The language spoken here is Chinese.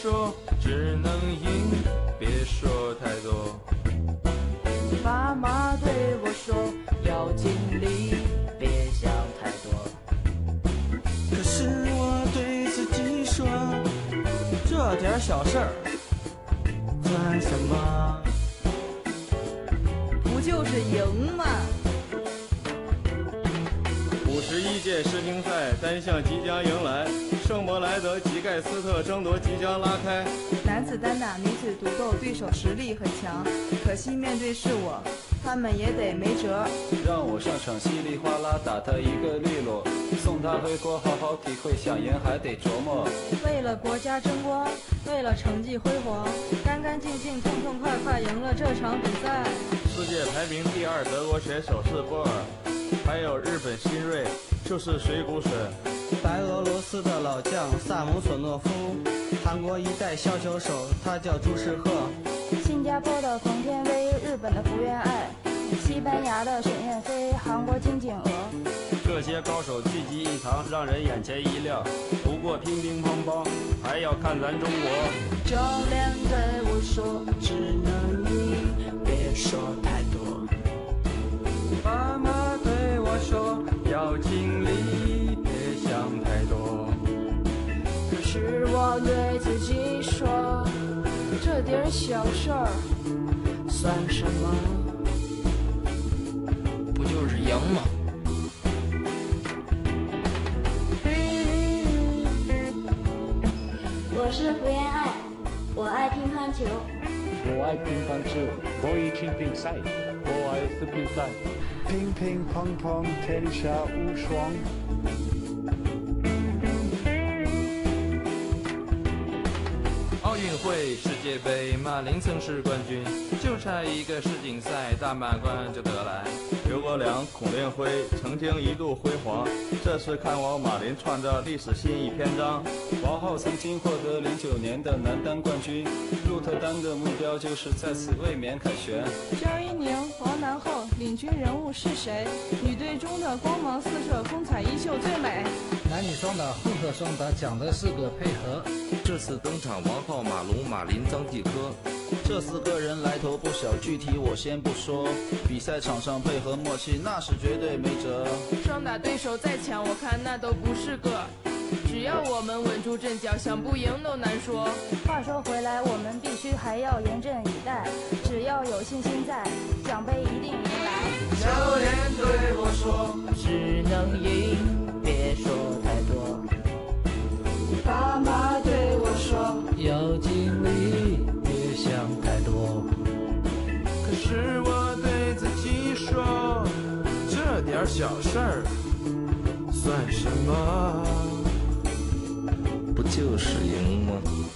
说，只能赢，别说太多。爸妈对我说，要尽力，别想太多。可是我对自己说，这点小事儿算什么？不就是赢吗？五十一届世乒赛单项即将迎来，圣伯莱德及盖斯特争夺即将拉开。男子单打、女子独斗，对手实力很强，可惜面对是我，他们也得没辙。让我上场稀里哗啦打他一个利落，送他回国好好体会，想赢还得琢磨。为了国家争光，为了成绩辉煌，干干净净、痛痛快快赢了这场比赛。世界排名第二德国选手是波尔，还有日本新锐就是水谷隼。白俄罗斯的老将萨姆索诺夫，韩国一代削球手，他叫朱世赫。新加坡的冯天薇，日本的福原爱，西班牙的沈燕飞，韩国金景娥。这些高手聚集一堂，让人眼前一亮。不过乒乒乓乓，还要看咱中国。教练对我说，只能你，别说要尽力，别想太多。可是我对自己说，这点小事儿算什么？不就是赢吗？我是福原爱，我爱乒乓球。我爱乒乓球，我爱听比赛，我爱是比赛。乒乒乓乓，天下无双。奥运会、世界杯，马林曾是冠军，就差一个世锦赛大满贯就得来。刘国梁、孔令辉曾经一度辉煌，这次看我马林创造历史新一篇章。王皓曾经获得零九年的男单冠军，鹿特丹的目标就是在此卫冕凯旋。焦一宁、王楠后领军人物是谁？女队中的光芒四射、风采依旧最美。男女双打、混合双打讲的是个配合。这次登场，王浩、马龙、马林、张继科，这四个人来头不小，具体我先不说。比赛场上配合默契，那是绝对没辙。双打对手再强，我看那都不是个。只要我们稳住阵脚，想不赢都难说。话说回来，我们必须还要严阵以待，只要有信心在，奖杯一定迎来。教练对我说，只能赢，别说太多。爸妈对我说，要尽力，别想太多。可是我对自己说，这点小事儿算什么？就是赢吗？